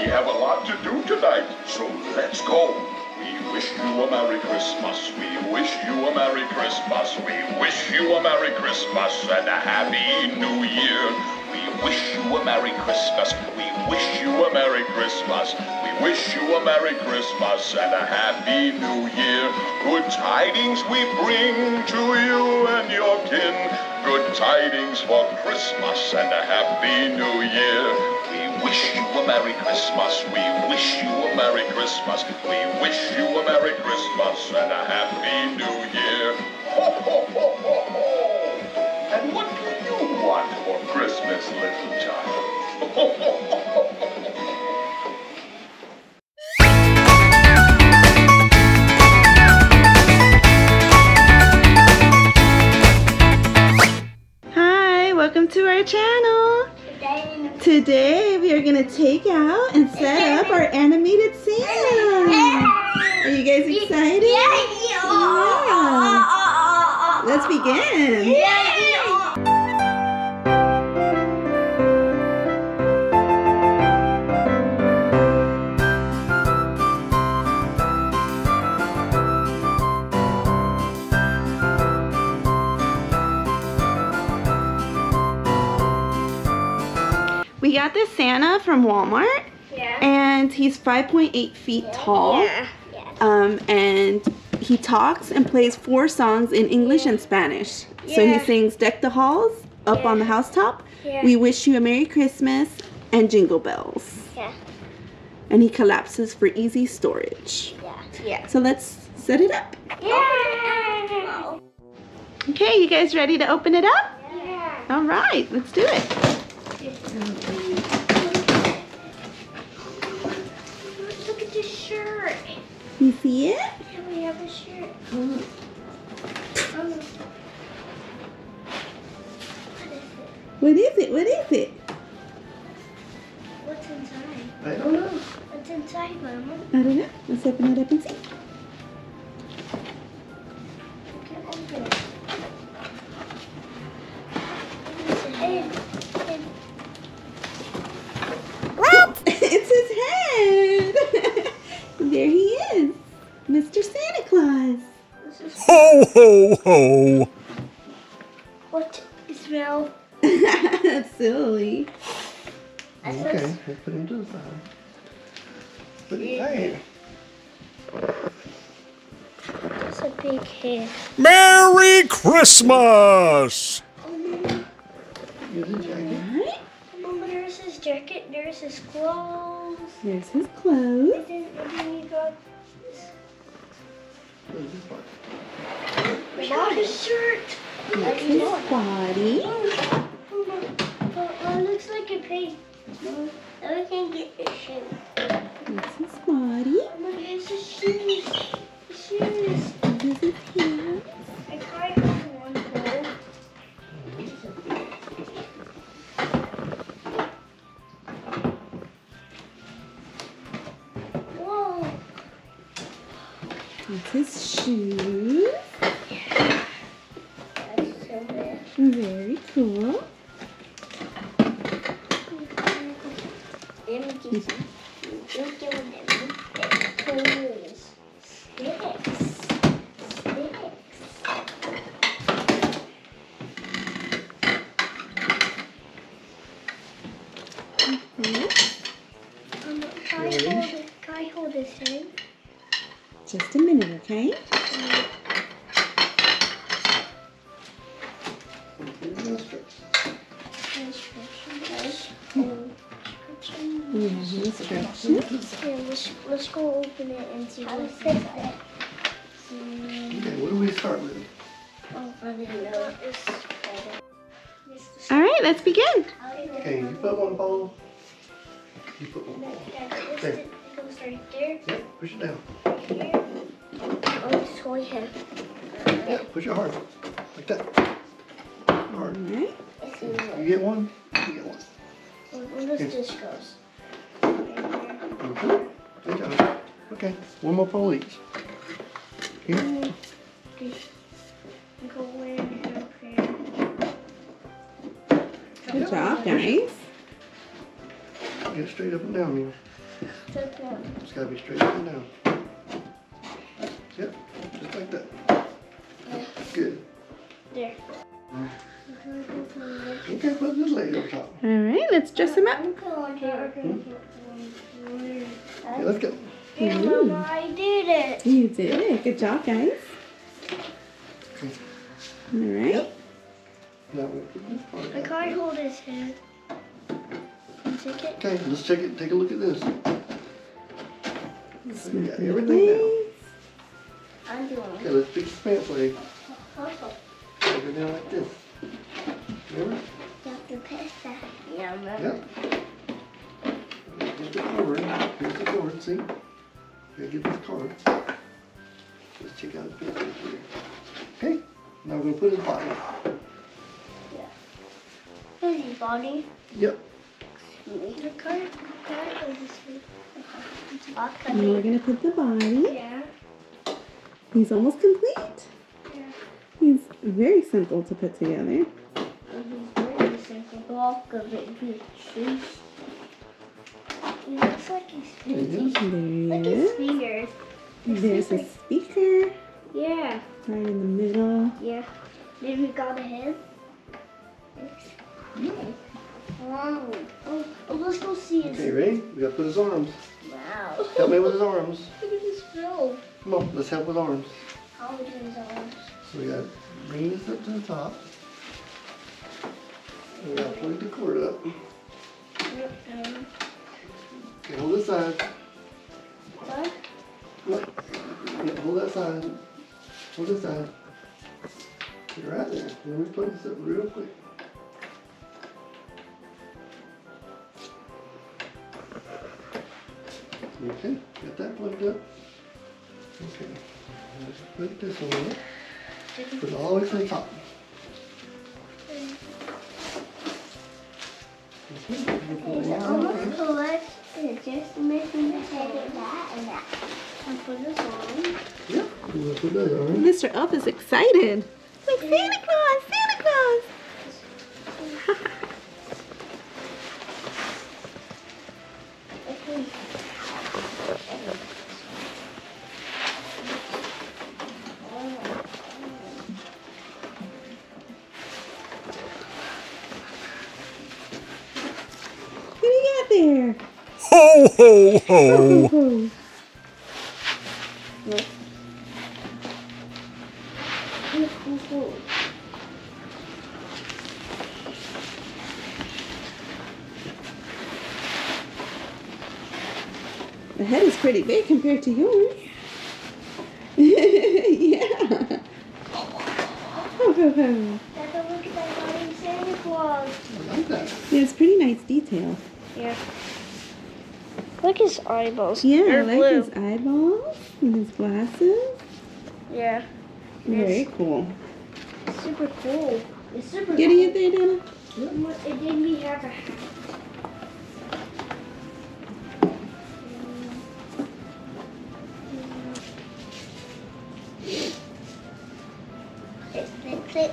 we have a lot to do tonight, so let's go. We wish you a Merry Christmas. We wish you a Merry Christmas. We wish you a Merry Christmas and a Happy New Year. We wish you a Merry Christmas. We wish you a Merry Christmas. We wish you a Merry Christmas and a Happy New Year. Good tidings we bring to you and your kin. Good tidings for Christmas and a Happy New Year. We wish you a Merry Christmas. We wish you a Merry Christmas. We wish you a Merry Christmas and a Happy New Year. Ho, ho, ho, ho, ho. And what do you want for Christmas, little child? Ho, ho, ho, our animated Santa. Are you guys excited? Yeah. Let's begin. We got this Santa from Walmart and he's 5.8 feet tall. Um, and he talks and plays four songs in English and Spanish. So he sings Deck the Halls, Up on the Housetop, Yeah. We Wish You a Merry Christmas, and Jingle Bells. Yeah. And he collapses for easy storage. Yeah. So let's set it up. Yeah. Okay, you guys ready to open it up? Yeah. All right, let's do it. See it? Yeah, we have a shirt. Mm. Um, What is it? What is it? what's inside? I don't know. What's inside, Mama? I don't know. Let's open it up and see. A big head. Merry Christmas! Use a jacket. Right? Mama, there's his jacket, there's his clothes. There's his clothes. And then, and then you got this. Use this part. We got his shirt. That's his body. Oh, oh, oh, it looks like a pig. Now we can get the shoe. That's his body. Look, here's the shoes. The shoes. This is his hands. I tried on one hole. Whoa. That's his shoes. That's so bad. Very cool. Let me give you. You're doing them. Tools. Sticks. Sticks. Mhm. Um, can I hold it? Can I hold this in? Just a minute, okay? Here's the instructions. Inscription, guys. Inscription. We have. Here, let's, let's go open it and see what's inside. Okay, what do we start with? Oh, I didn't know. All right, let's begin. Okay, you put one ball. You put one ball. It goes right there, Yep, push it down. right here. Oh, it's toy head. Yeah, push it hard. Like that. Hard. All right. It's in You get one, you get one. Where where does this goes? Right there. Okay. Good job. Okay, one more pole each. Here. Okay. Go where here. Good job, guys. Get straight up and down here. It's gotta be straight up and down. Yep, just like that. Good. There. Okay, put this lady on top. All right, let's dress him up. Hmm? Okay, let's go. Here, hmm. Mama, I did it. You did it. Good job, guys. Okay. All right. Now we'll put this part I can't hold his head. Take it. Okay, let's check it. Take a look at this. So we got everything now. I'm doing Okay, let's fix the pants leg. it. Take it down like this. Remember? Dr. Pesta. Yeah, remember? Yep. Get the cord. Here's the cord, see? Gotta get this cord. Let's check out the pants here. Okay, now we're gonna put his body. Here's his body. Yep. The card. Card or this one? I'll And we're gonna put the body. Yeah. He's almost complete. Yeah. He's very simple to put together. He's very simple. Block of it. He He looks like he's There he fifty. is. There Look at his is. fingers. There's a speaker Yeah. right in the middle. Yeah. Then we got a head. Wow. Oh, oh, let's go see his. Okay, ready? We gotta put his arms. Wow. Help me with his arms. Look at his. Come on, let's help with arms. How would his arms? So we gotta bring this up to the top. And we gotta plug the cord up. Okay, hold this side. what? Look. Yeah, hold that side. Hold this side. You're right there. Let me plug this up real quick. Okay, got that plugged up. Okay, let's put this on. Put it all the way to the top. Okay, we'll put It's it almost over. It's just missing the head of that and that. And put this on. Yep, we'll put that on. Mr. Elf is excited. Like Santa Claus, Santa Claus. Ho, ho, ho. The head is pretty big compared to yours. yeah. Ho, ho. Look at that Santa Claus. I like that. Yeah, it's pretty nice detail. Yeah. Look at his eyeballs. Yeah, I They're like blue. his eyeballs and his glasses. Yeah. Very cool. Super cool. It's super Getting it there, Dana? cool. It didn't we have a hat. It's the clip.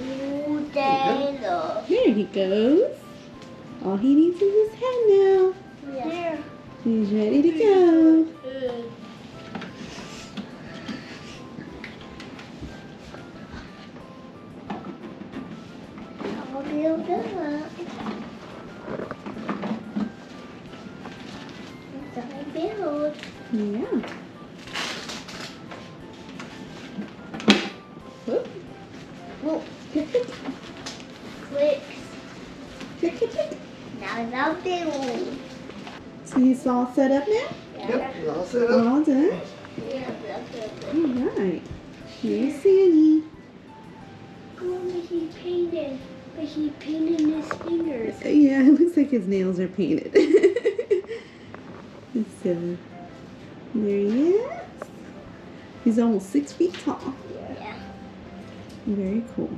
Ooh, Dana. There he goes. All he needs is his head now. He's ready to go. I'll build up. That's I build. Yeah. Whoop. Whoa. Click, click, Clicks. click, click, click. Now I'll build. So he's all set up now? Yep, we're all set up. All done. Yeah, that's good. All right. Here's Sandy. Oh, but he painted. But he painted his fingers. Uh, yeah, it looks like his nails are painted. so, there he is. He's almost six feet tall. Yeah. Very cool.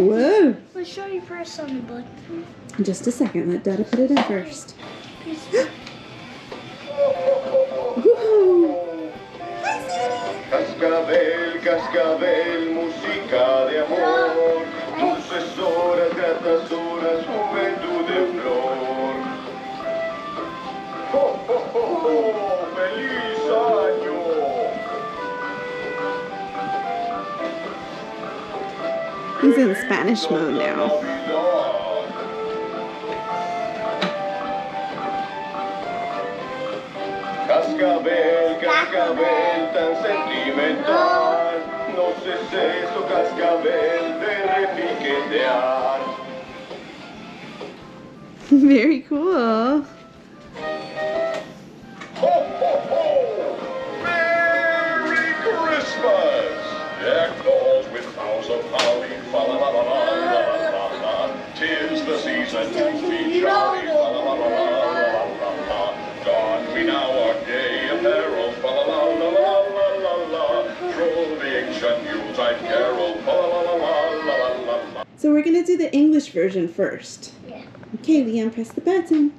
Whoa. Let's show you press on the button. Just a second. Let Dada put it in first. Press. Whoa. Hi, Sandy. Cascabel, cascabel, in Spanish mode now. Cascabel, cascabel tan sentimental, no sé eso, cascabel de repiquetear. Very cool. The be jolly, fa la la la la la la la. Don we now our gay apparel, fa la la la la la la la. Troll the ancient Yuletide carol, fa la la la la la la la. So we're gonna do the English version first. Yeah. Okay, Liam, press the button.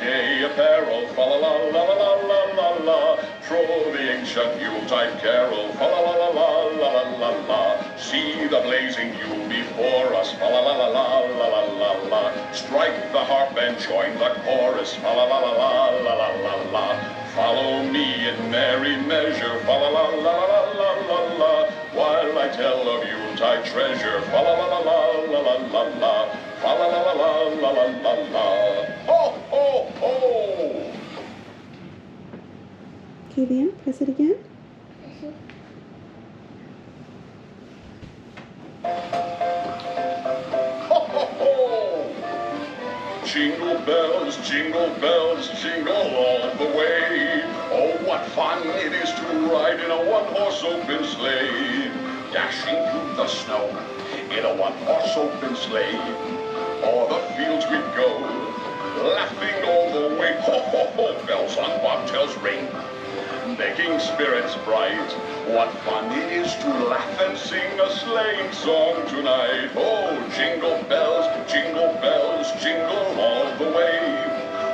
Gay apparel, fa la la la la la la la. Troll the ancient Yuletide carol, fa la la la la la la la. See the blazing Yule before us, fa la la la la la la la. Strike the harp and join the chorus, fa la la la la la la la. Follow me in merry measure, fa la la la la la la la. While I tell of Yuletide treasure, fa la la la la la la la la. La la la la la la la la. Ho ho ho! Okay, Liam, press it again. Jingle bells, jingle bells, jingle all the way. Oh, what fun it is to ride in a one-horse open sleigh. Dashing through the snow in a one-horse open sleigh. O'er the fields we go, laughing all the way. Ho, ho, ho! Bells on bobtails ring making spirits bright. What fun it is to laugh and sing a sleighing song tonight. Oh, jingle bells, jingle bells, jingle all the way.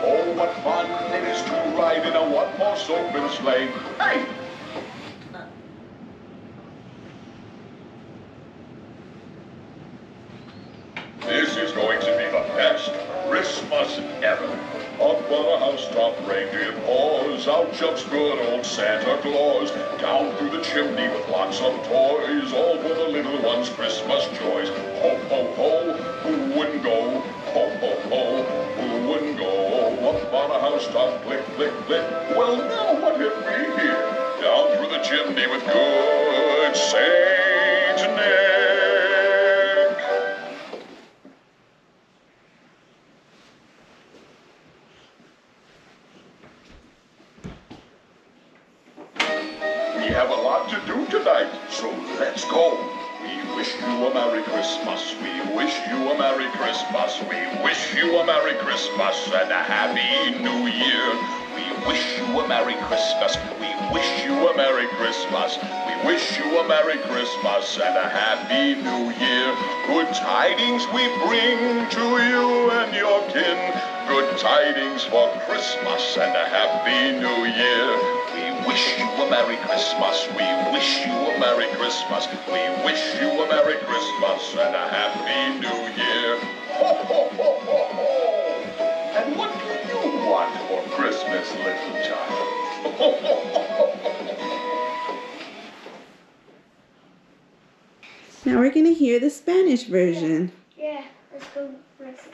Oh, what fun it is to ride in a one-horse open sleigh. Claus. Down through the chimney with lots of toys. All for the little ones' Christmas joys. Ho, ho, ho, who wouldn't go? Ho, ho, ho, who wouldn't go? Up on a housetop, click, click, click. Well, now what have we here? Down through the chimney with good Saint Nick. Merry Christmas. We wish you a Merry Christmas. We wish you a Merry Christmas and a Happy New Year. Good tidings we bring to you and your kin. Good tidings for Christmas and a Happy New Year. We wish you a Merry Christmas. We wish you a Merry Christmas. We wish you a Merry Christmas and a Happy New Year. Ho, ho, ho. for Christmas, little child. now we're going to hear the Spanish version. Yeah, yeah. let's go listen.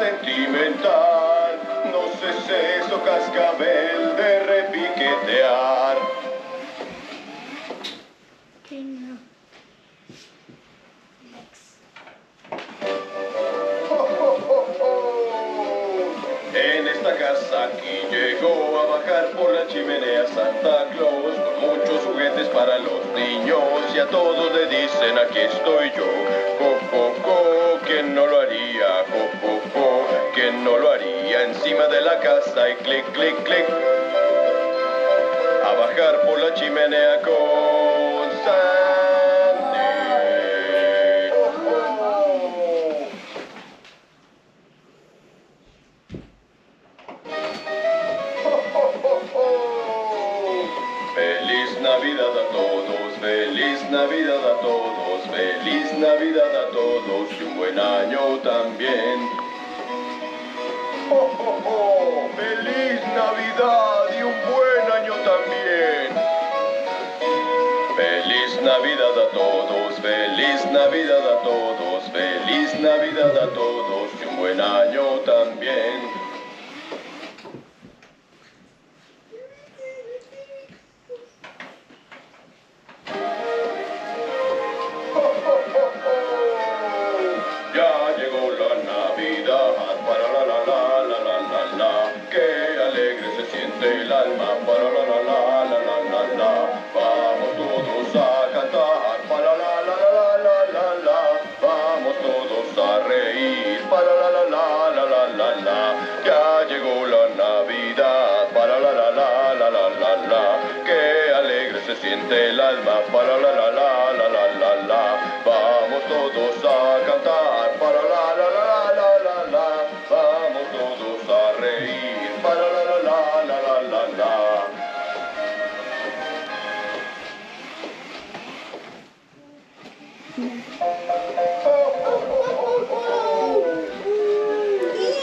Sentimental. No sé eso, cascabel, de repiquetear. En esta casa aquí llegó a bajar por la chimenea Santa Claus con muchos juguetes para los niños y a todos le dicen aquí estoy la casa y clic, clic, clic. A bajar por la chimenea con ¡Oh, oh, oh! ¡Feliz Navidad y un buen año también! Feliz Navidad a todos, feliz Navidad a todos, feliz Navidad a todos y un buen año siente el alma, para la la la la la la la, vamos todos a cantar, para la la la la la la, vamos todos a reír, para la la la la la la la.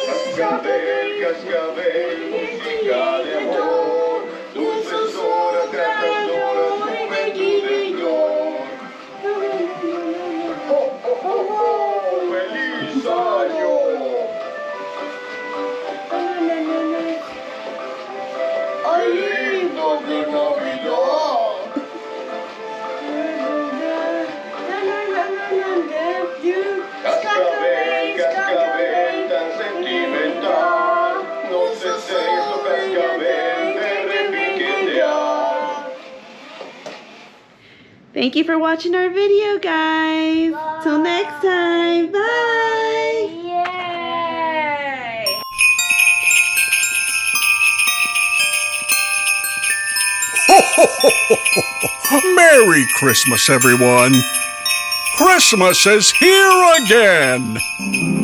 Cascabel, cascabel, música de amor, Thank you for watching our video, guys. Till next time. Bye. Yay! Merry Christmas, everyone! Christmas is here again!